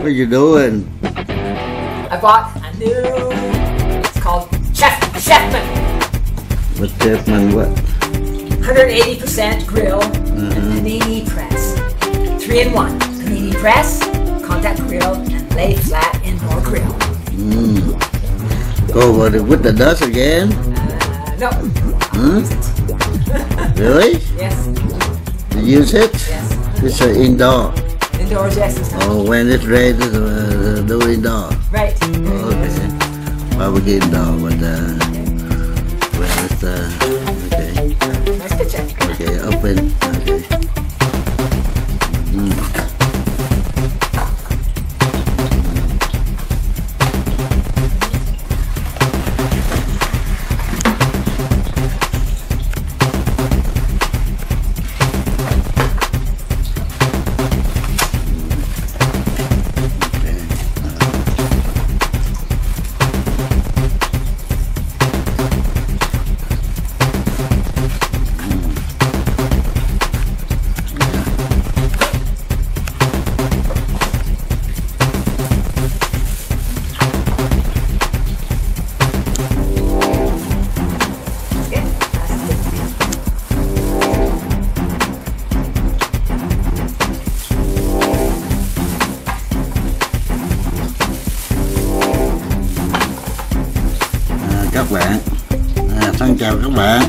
What you doing? I bought a new. It's called Chef Chefman. What Chapman? What? 180% grill and panini press. Three in one. Panini press, contact grill, and lay flat indoor grill. Go over the, with the dust again? Uh, no. Hmm? Really? Yes. You use it? Yes. It's an indoor. Yes. Oh, when it's ready to uh, do indoor. Right. Okay. Barbecue indoor, but uh, when it's uh, okay, Nice picture. okay, open, okay. Các bạn. À, thân chào các bạn.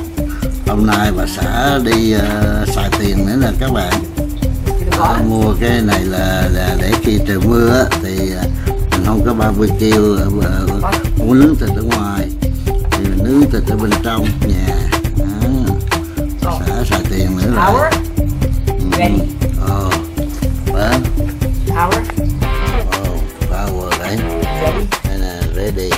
Hôm nay bà xã đi ờ, xài tiền nữa nè các bạn. À, mua cái này là, là để khi trời mưa á, thì à, mình không có barbecue ở, muốn nướng thịt ở ngoài. Thì mình nướng thịt ở bên trong nhà. À, xã xài tiền nữa rồi. Power. Ready. ồ vâng Power. ồ power đấy. Ready. là ready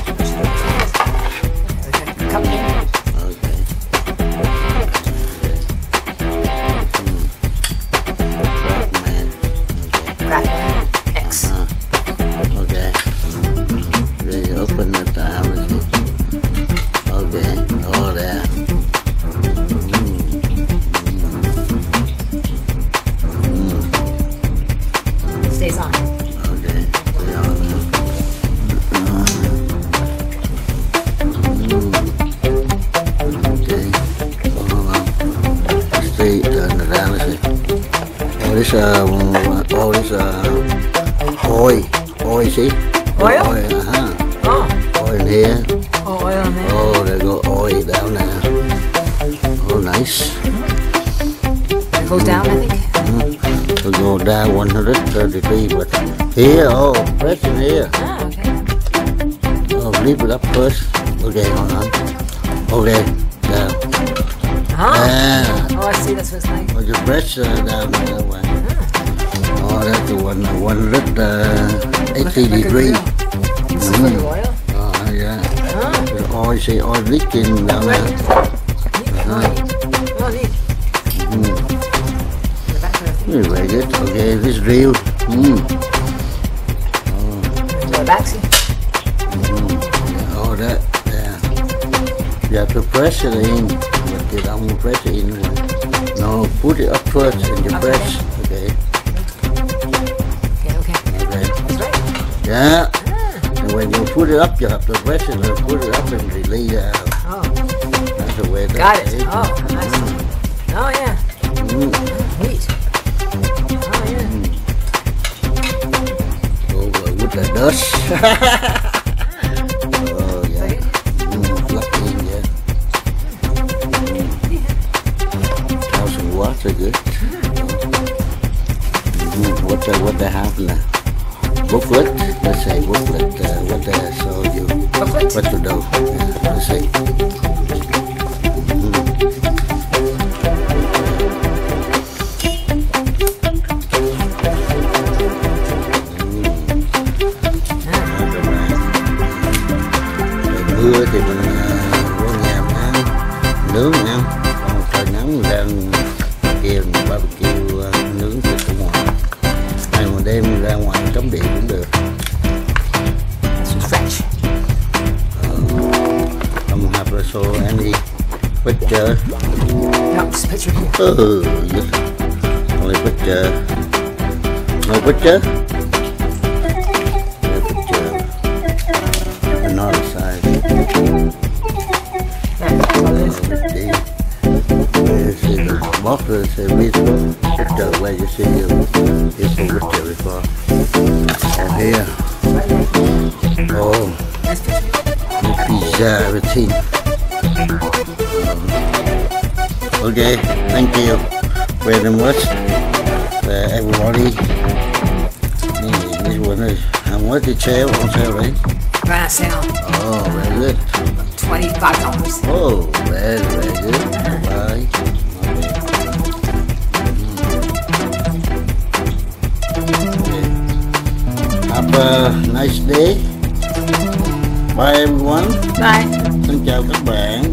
this, uh, oh, this, uh, oil. Oil, see? Oil? Oil, uh-huh. Oh. Oil here. Oh, oil on there. Oh, there go oil down there. Oh, nice. It goes down, I think. We go down 133, but here, oh, press in here. Ah, okay. Oh, leave it up first. Okay, hold on. Okay, down. Ah. Yeah. Oh, I see. That's what it's like. Oh, you press uh, down that way. Oh, that's the one, 180 Like a degree. grill. This is for the oil. Oh, yeah. Ah. The oil, see, oil leaking down Right. there. Neat. Oh, neat. Oh, neat. Mm. The back of the thing. Very good. Okay, this real. Mm. Enjoy the back seat. Oh, that, yeah. You have to press it in, but you don't press it in. Right? No, put it up first and you Okay. press. It up, you have to press it and put it up and release it out. Oh, That's the way that got it. is. Oh, nice. Oh, yeah. Mm. Neat. Oh, yeah. Over with the dust. oh, yeah. Mm, plug yeah. Mm. Watts good. Mm, what, the, what they have now? work with. Let's say work with uh, what uh, so you what to do. Uh, let's say. mưa thì mình uh, vô nhà mình nướng mình ăn so Andy put uh, oh, uh, uh, the no, just. Oh yeah. Only put the no put the put the another side. Okay. This is the muffler service that the way you see you is the rooster before. And here oh the pizza routine okay thank you very much for everybody this one is how much the chair on sale right Right sale. oh very good Twenty-five dollars. Oh, very, very good. Bye. Okay. Have a nice day. Bye everyone. Bye. Xin chào các bạn.